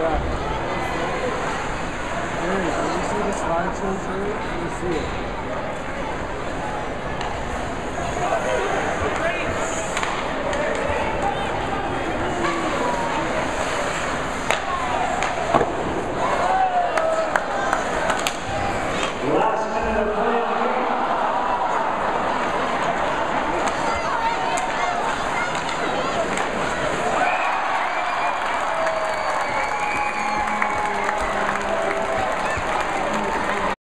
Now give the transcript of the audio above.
yeah. There it is. You see the slideshow through? You see it.